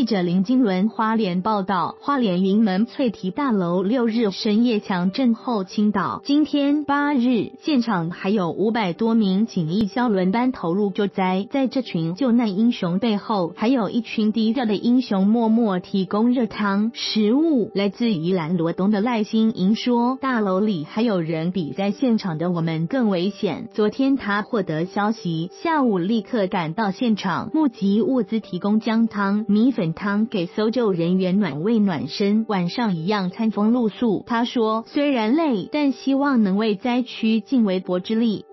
记者林金伦花莲报道，花莲云门翠堤大楼六日深夜强震后倾倒，今天八日现场还有五百多名警力消轮班投入救灾，在这群救难英雄背后，还有一群低调的英雄默默提供热汤食物。来自宜兰罗东的赖心莹说，大楼里还有人比在现场的我们更危险。昨天他获得消息，下午立刻赶到现场，募集物资，提供姜汤、米粉。汤给搜救人员暖胃暖身，晚上一样餐风露宿。他说：“虽然累，但希望能为灾区尽微薄之力。”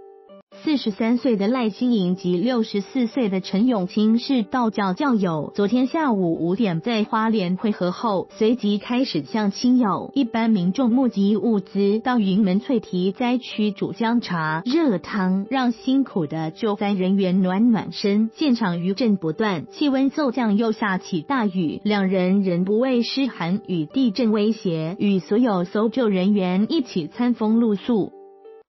四十三岁的赖新颖及六十四岁的陈永清是道教教友。昨天下午五点在花莲汇合后，随即开始向亲友、一般民众募集物资，到云门翠堤灾区煮姜茶、热汤，让辛苦的救灾人员暖暖身。现场余震不断，气温骤降，又下起大雨，两人仍不畏湿寒与地震威胁，与所有搜救人员一起餐风露宿。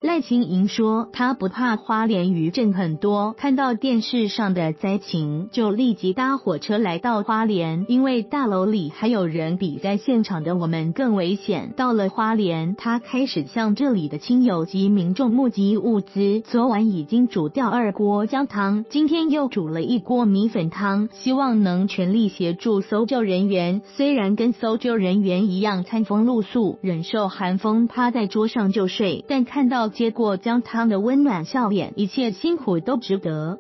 赖清莹说：“他不怕花莲余震很多，看到电视上的灾情，就立即搭火车来到花莲，因为大楼里还有人比在现场的我们更危险。到了花莲，他开始向这里的亲友及民众募集物资。昨晚已经煮掉二锅姜汤，今天又煮了一锅米粉汤，希望能全力协助搜救人员。虽然跟搜救人员一样餐风露宿，忍受寒风，趴在桌上就睡，但看到。”接过姜汤的温暖笑脸，一切辛苦都值得。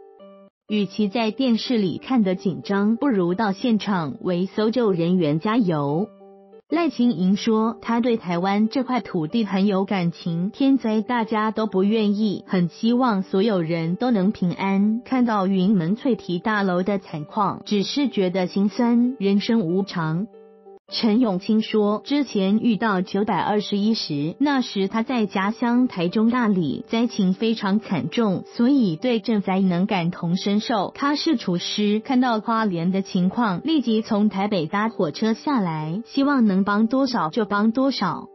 与其在电视里看得紧张，不如到现场为搜救人员加油。赖清莹说，他对台湾这块土地很有感情，天灾大家都不愿意，很希望所有人都能平安。看到云门翠堤大楼的惨况，只是觉得心酸，人生无常。陈永清说，之前遇到九百二十一时，那时他在家乡台中大理，灾情非常惨重，所以对赈灾能感同身受。他是厨师，看到花莲的情况，立即从台北搭火车下来，希望能帮多少就帮多少。